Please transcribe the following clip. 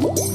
Woo!